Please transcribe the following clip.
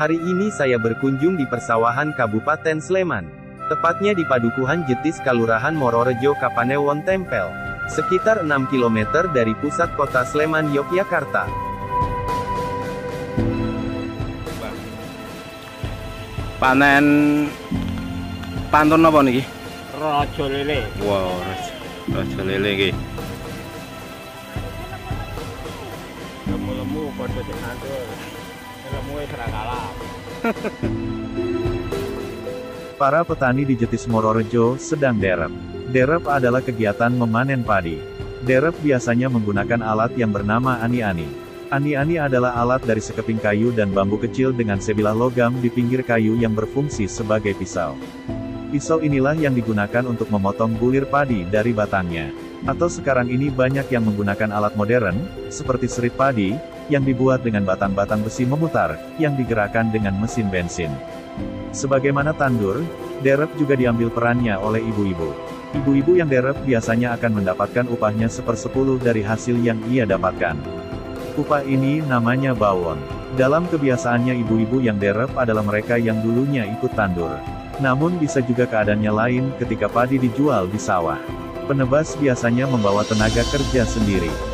Hari ini saya berkunjung di persawahan Kabupaten Sleman. Tepatnya di Padukuhan Jetis Kalurahan Mororejo Kapanewon Tempel. Sekitar 6 km dari pusat kota Sleman, Yogyakarta. Panen pantun apa niki? Raja lele. Wow, raja, raja lele iki. Lemu-lemu padha sing Para petani di Jetis Mororejo sedang derep. Derep adalah kegiatan memanen padi. Derep biasanya menggunakan alat yang bernama ani-ani. Ani-ani adalah alat dari sekeping kayu dan bambu kecil dengan sebilah logam di pinggir kayu yang berfungsi sebagai pisau. Pisau inilah yang digunakan untuk memotong bulir padi dari batangnya. Atau sekarang ini banyak yang menggunakan alat modern, seperti serit padi, yang dibuat dengan batang-batang besi memutar, yang digerakkan dengan mesin bensin. Sebagaimana tandur, derep juga diambil perannya oleh ibu-ibu. Ibu-ibu yang derep biasanya akan mendapatkan upahnya sepersepuluh dari hasil yang ia dapatkan. Upah ini namanya bawon. Dalam kebiasaannya ibu-ibu yang derep adalah mereka yang dulunya ikut tandur. Namun bisa juga keadaannya lain ketika padi dijual di sawah. Penebas biasanya membawa tenaga kerja sendiri.